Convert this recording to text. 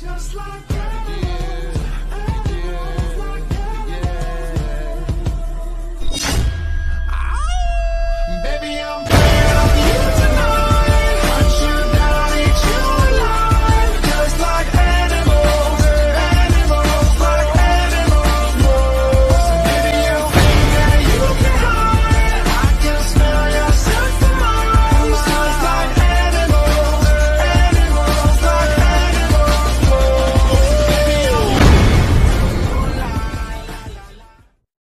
just like that.